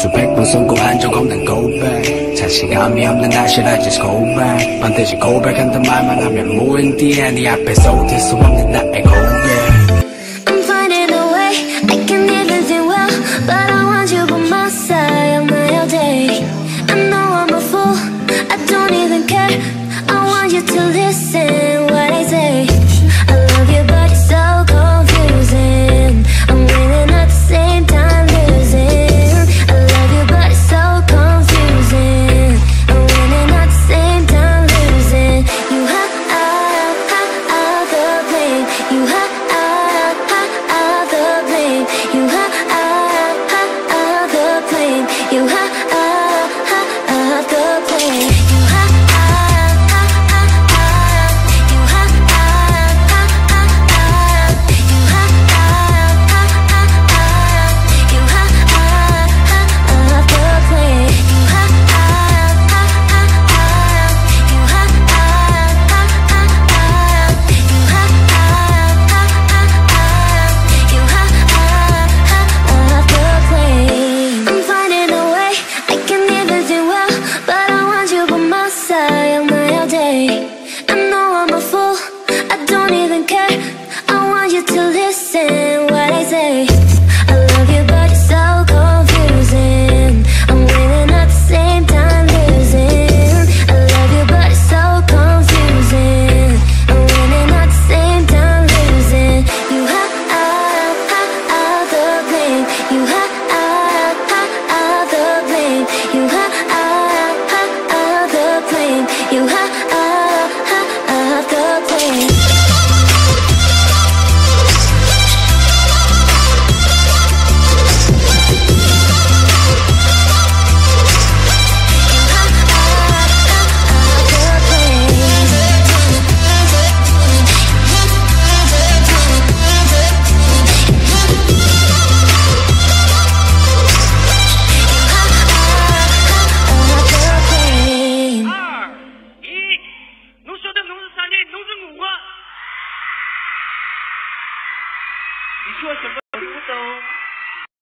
수백 번 성공한 적 없는 고백 자신감이 없는 다시 I just go back 반드시 고백한단 말만 하면 무인디에 네 앞에서 웃을 수 없는 나의 고백 I'm finding a way, I can everything well, but I want you by my side on my all day. I know I'm a fool, I don't even care. I want you to listen what I say.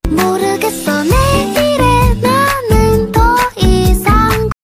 모르겠어 내